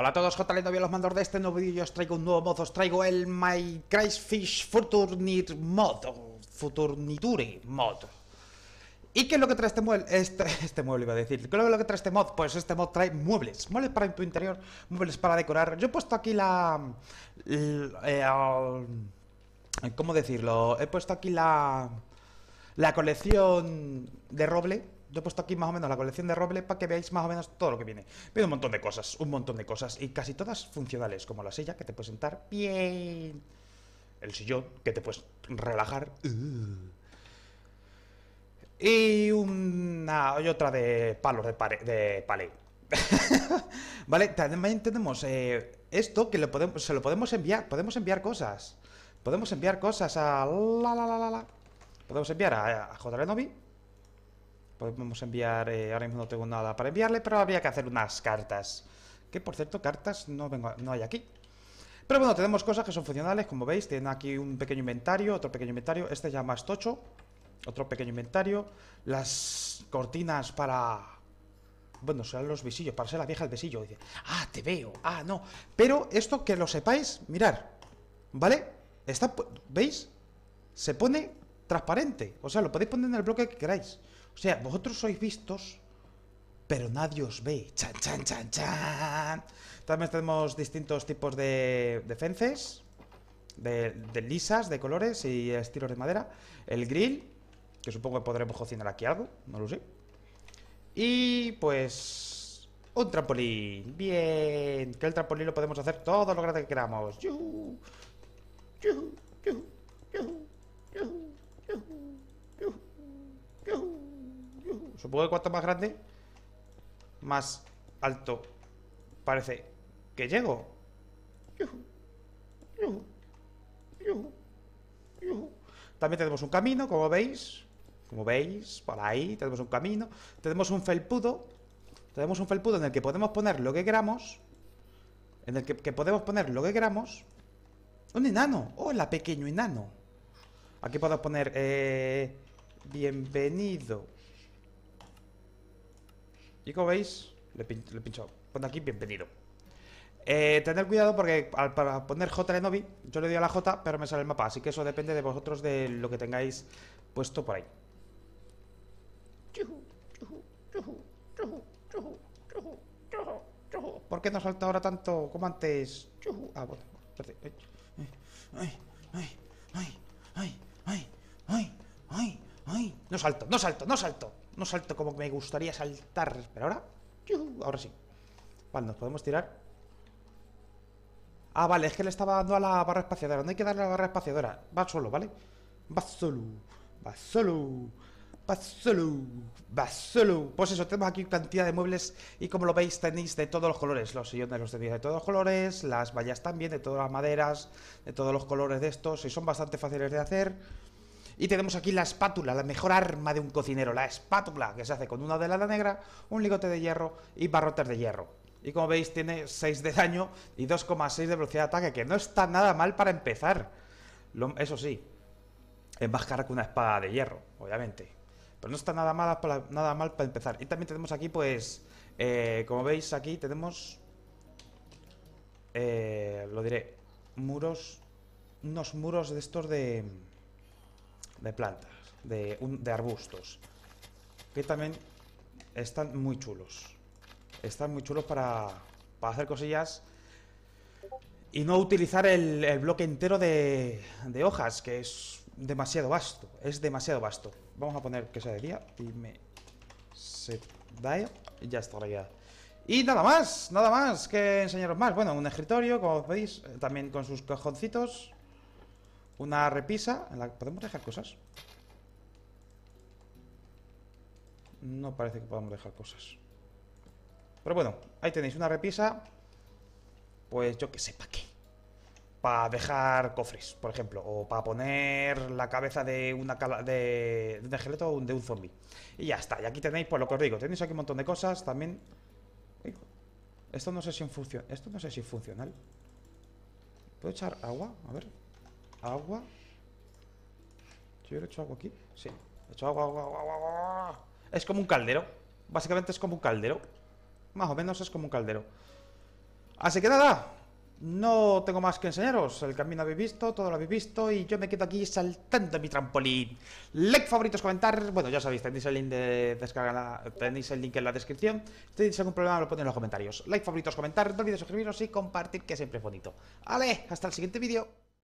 Hola a todos, JL Novio, los mandos de este nuevo vídeo os traigo un nuevo mod, os traigo el My Fish Futurnit Mod, o Futurniture Mod. ¿Y qué es lo que trae este mueble? Este, este mueble iba a decir. ¿Qué es lo que trae este mod? Pues este mod trae muebles. Muebles para tu interior, muebles para decorar. Yo he puesto aquí la... Eh, ¿Cómo decirlo? He puesto aquí la... La colección de roble yo he puesto aquí más o menos la colección de roble para que veáis más o menos todo lo que viene. Viene un montón de cosas, un montón de cosas. Y casi todas funcionales, como la silla, que te puedes sentar bien. El sillón, que te puedes relajar. Y una y otra de palos de, de palé. vale, también tenemos eh, esto que le podemos, se lo podemos enviar. Podemos enviar cosas. Podemos enviar cosas a la la la la la. Podemos enviar a, a Podemos enviar, eh, ahora mismo no tengo nada para enviarle, pero habría que hacer unas cartas. Que por cierto, cartas no, vengo, no hay aquí. Pero bueno, tenemos cosas que son funcionales, como veis, tienen aquí un pequeño inventario, otro pequeño inventario, este ya más tocho, otro pequeño inventario, las cortinas para... Bueno, serán los visillos, para ser la vieja del visillo. Dice, ah, te veo, ah, no. Pero esto que lo sepáis, mirar, ¿vale? Está, ¿Veis? Se pone transparente. O sea, lo podéis poner en el bloque que queráis. O sea, vosotros sois vistos, pero nadie os ve. Chan, chan, chan, chan. También tenemos distintos tipos de, defenses, de, lisas, de colores y estilos de madera. El grill, que supongo que podremos cocinar aquí algo, no lo sé. Y pues un trampolín. Bien, que el trampolín lo podemos hacer todo lo grande que queramos. ¡Yuhu! ¡Yuhu! ¡Yuhu! ¡Yuhu! Supongo que cuanto más grande, más alto parece que llego. También tenemos un camino, como veis. Como veis, por ahí tenemos un camino. Tenemos un felpudo. Tenemos un felpudo en el que podemos poner lo que queramos. En el que, podemos poner lo que queramos. Un enano. Hola, pequeño enano. Aquí podemos poner... Eh, bienvenido y como veis, le, he pinchado. Pon aquí, bienvenido. Eh, tener cuidado porque al, para poner J Lenovi, yo le doy a la J, pero me sale el mapa. Así que eso depende de vosotros de lo que tengáis puesto por ahí. ¿Por qué no salta ahora tanto como antes? Ah, bueno. Ay, ay, ay, ay, ay, ay, ay. No salto, no salto, no salto. No salto como me gustaría saltar. Pero ahora... Ahora sí. Vale, nos podemos tirar. Ah, vale, es que le estaba dando a la barra espaciadora. No hay que darle a la barra espaciadora. Va solo, ¿vale? Va solo. Va solo. Va solo. Va solo. Pues eso, tenemos aquí cantidad de muebles y como lo veis tenéis de todos los colores. Los sillones los tenéis de todos los colores, las vallas también, de todas las maderas, de todos los colores de estos y son bastante fáciles de hacer. Y tenemos aquí la espátula, la mejor arma de un cocinero, la espátula, que se hace con una de negra, un ligote de hierro y barrotes de hierro. Y como veis tiene 6 de daño y 2,6 de velocidad de ataque, que no está nada mal para empezar. eso sí, es más cara que una espada de hierro, obviamente. Pero no está nada mal para, nada mal para empezar. Y también tenemos aquí, pues, eh, como veis aquí tenemos, eh, lo diré, muros, unos muros de estos de de plantas, de, de arbustos, que también están muy chulos. Están muy chulos para, hacer cosillas y no utilizar el, bloque entero de, de, hojas, que es demasiado vasto. Es demasiado vasto. Vamos a poner que sea de día y me se da y ya está. Y nada más, nada más que enseñaros más. Bueno, un escritorio, como veis, también con sus cajoncitos. Una repisa en la que podemos dejar cosas. No parece que podamos dejar cosas. Pero bueno, ahí tenéis una repisa. Pues yo que sé, ¿para qué? Para dejar cofres, por ejemplo. O para poner la cabeza de una de, de un esqueleto o de un zombie. Y ya está. Y aquí tenéis, pues lo que os digo. Tenéis aquí un montón de cosas también. Esto no sé si funciona. Esto no sé si es funcional. ¿Puedo echar agua? A ver. Agua. ¿Yo he hecho agua aquí? Sí. He hecho agua, agua, agua, agua. Es como un caldero. Básicamente es como un caldero. Más o menos es como un caldero. Así que nada, no tengo más que enseñaros. El camino habéis visto, todo lo habéis visto y yo me quedo aquí saltando en mi trampolín. Like, favoritos, comentar. Bueno, ya sabéis, tenéis el link de descarga, tenéis el link en la descripción. Si tenéis algún problema, lo ponéis en los comentarios. Like, favoritos, comentar. No olvidéis suscribiros y compartir, que siempre es bonito. Vale, hasta el siguiente vídeo.